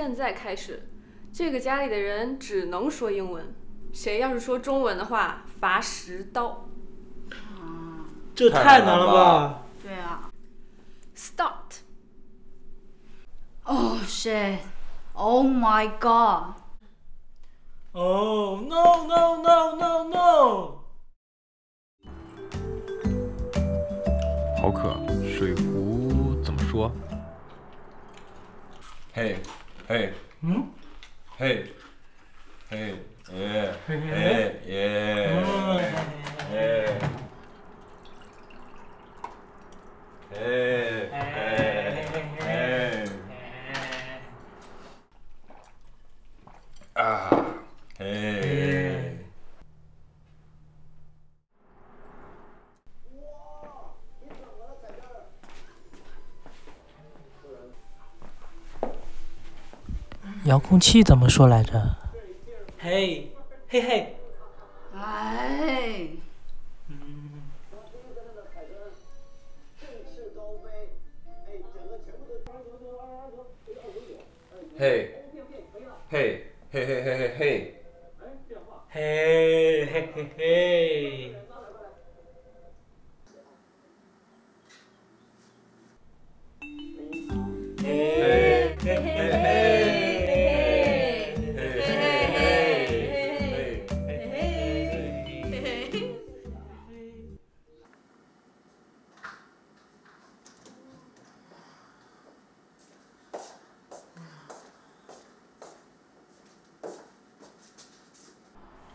现在开始，这个家里的人只能说英文，谁要是说中文的话，罚十刀。这太难了吧？对啊。Start。Oh shit! Oh my god! Oh no no no no no！好渴，水壶怎么说？嘿，嘿，嗯，嘿，嘿，耶，嘿嘿嘿，耶，耶，嘿，遥控器怎么说来着？嘿，嘿嘿，哎，嘿，嘿，嘿嘿嘿嘿嘿，嘿嘿嘿嘿。嘿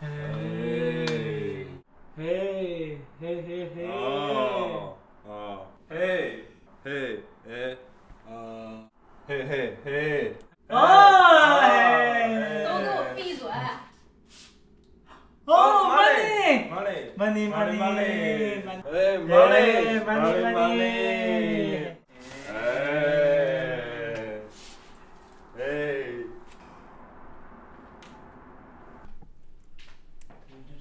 嘿，嘿嘿嘿嘿。哦，哦，嘿，嘿，哎，啊，嘿嘿嘿，啊！都给我闭嘴！哦，money。money money money money money 哎 money money money money 哎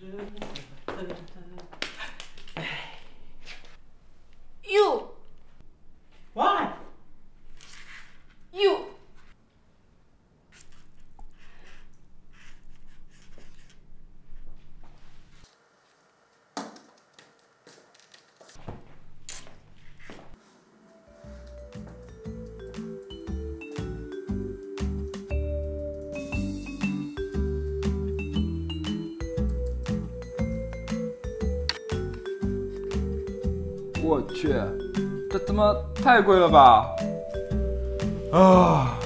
Amen. 我去，这他妈太贵了吧！啊！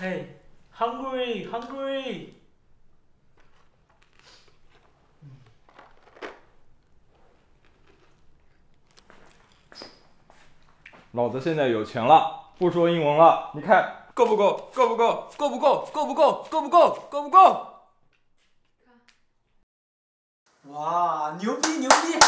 嘿，hungry hungry。老子现在有钱了，不说英文了，你看够不够？够不够？够不够？够不够？够不够？够不够？哇，牛逼牛逼！